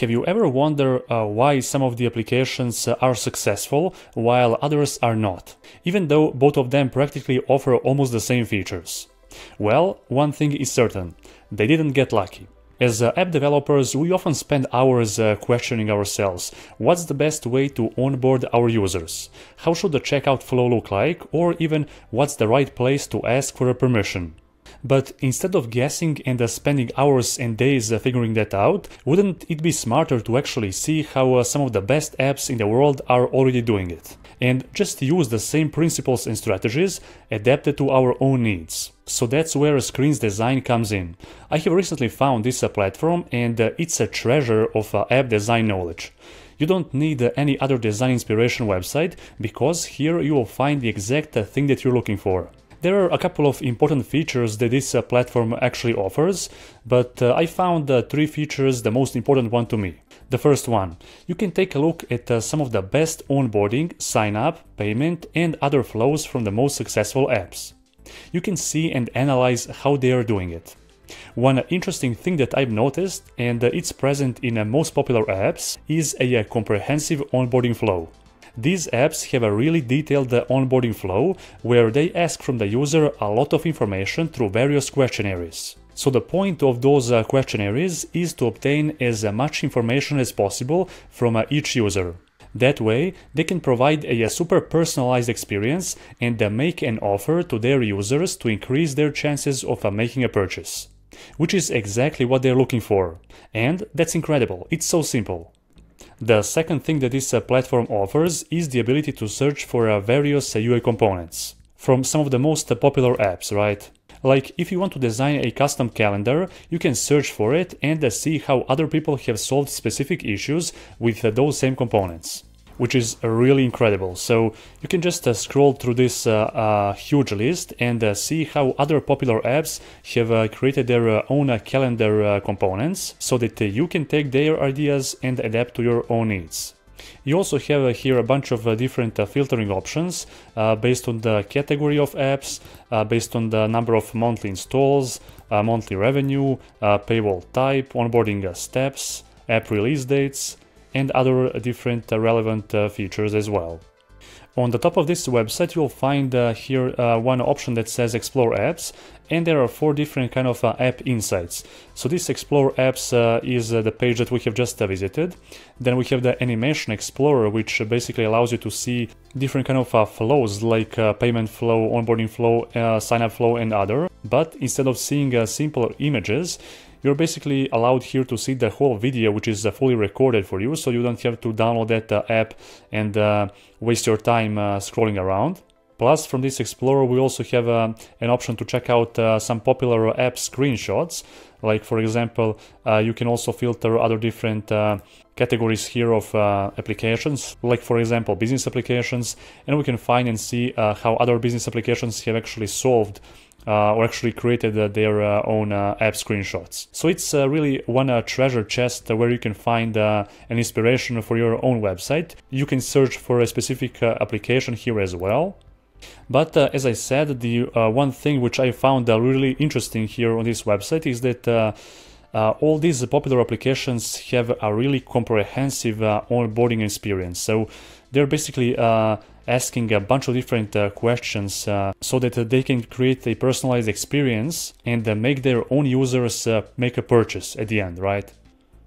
Have you ever wondered uh, why some of the applications are successful while others are not, even though both of them practically offer almost the same features? Well, one thing is certain, they didn't get lucky. As uh, app developers, we often spend hours uh, questioning ourselves what's the best way to onboard our users? How should the checkout flow look like? Or even what's the right place to ask for a permission? But instead of guessing and uh, spending hours and days uh, figuring that out, wouldn't it be smarter to actually see how uh, some of the best apps in the world are already doing it? And just use the same principles and strategies adapted to our own needs. So that's where Screens Design comes in. I have recently found this platform and it's a treasure of app design knowledge. You don't need any other design inspiration website because here you will find the exact thing that you're looking for. There are a couple of important features that this uh, platform actually offers, but uh, I found uh, three features the most important one to me. The first one, you can take a look at uh, some of the best onboarding, sign up, payment, and other flows from the most successful apps. You can see and analyze how they are doing it. One interesting thing that I've noticed, and it's present in uh, most popular apps, is a comprehensive onboarding flow. These apps have a really detailed onboarding flow where they ask from the user a lot of information through various questionnaires. So the point of those uh, questionnaires is to obtain as much information as possible from uh, each user. That way, they can provide a, super personalized experience and uh, make an offer to their users to increase their chances of uh, making a purchase. Which is exactly what they're looking for. And that's incredible, it's so simple. The second thing that this uh, platform offers is the ability to search for uh, various UI uh, components from some of the most popular apps, right? Like if you want to design a custom calendar, you can search for it and see how other people have solved specific issues with those same components which is really incredible. So you can just uh, scroll through this uh, uh, huge list and uh, see how other popular apps have uh, created their uh, own calendar components so that you can take their ideas and adapt to your own needs. You also have here a bunch of different filtering options based on the category of apps, based on the number of monthly installs, monthly revenue, paywall type, onboarding steps, app release dates, and other different uh, relevant uh, features as well. On the top of this website you'll find uh, here uh, one option that says explore apps and there are four different kind of uh, app insights. So this explore apps uh, is the page that we have just visited. Then we have the animation explorer which basically allows you to see different kind of flows like payment flow, onboarding flow, sign up flow and other. But instead of seeing simple images you're basically allowed here to see the whole video which is uh, fully recorded for you so you don't have to download that uh, app and uh, waste your time scrolling around. Plus, from this Explorer, we also have uh, an option to check out uh, some popular app screenshots. Like, for example, uh, you can also filter other different categories here of applications, like, for example, business applications, and we can find and see how other business applications have actually solved uh, or actually created uh, their uh, own uh, app screenshots. So it's uh, really one uh, treasure chest where you can find an inspiration for your own website. You can search for a specific application here as well. But as I said, the one thing which I found really interesting here on this website is that uh, all these popular applications have a really comprehensive uh, onboarding experience. So they're basically uh, asking a bunch of different uh, questions uh, so that they can create a personalized experience and uh, make their own users make a purchase at the end, right?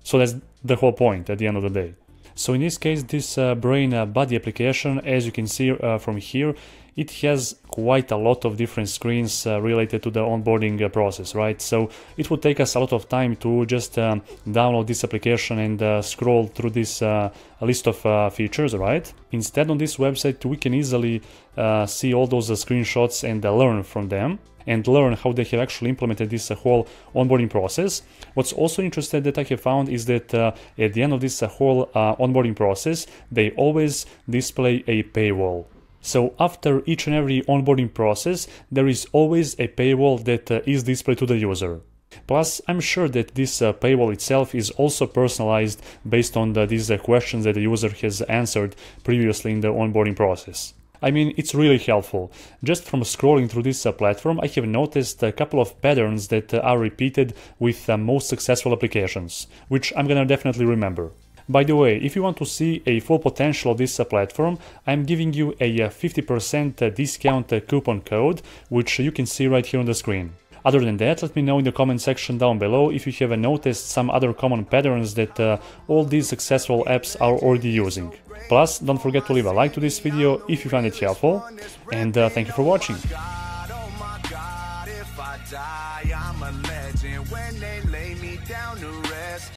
So that's the whole point at the end of the day. So in this case, this Brain body application, as you can see from here, it has quite a lot of different screens uh, related to the onboarding uh, process, right? So it would take us a lot of time to just um, download this application and uh, scroll through this uh, list of uh, features, right? Instead, on this website, we can easily uh, see all those screenshots and learn from them and learn how they have actually implemented this whole onboarding process. What's also interesting that I have found is that at the end of this whole onboarding process, they always display a paywall. So after each and every onboarding process, there is always a paywall that uh, is displayed to the user. Plus, I'm sure that this uh, paywall itself is also personalized based on the, these uh, questions that the user has answered previously in the onboarding process. I mean, it's really helpful. Just from scrolling through this uh, platform, I have noticed a couple of patterns that uh, are repeated with uh, most successful applications, which I'm gonna definitely remember. By the way, if you want to see a full potential of this uh, platform, I'm giving you a 50% uh, discount uh, coupon code, which you can see right here on the screen. Other than that, let me know in the comment section down below if you have noticed some other common patterns that uh, all these successful apps are already using. Plus, don't forget to leave a like to this video if you find it helpful, and uh, thank you for watching.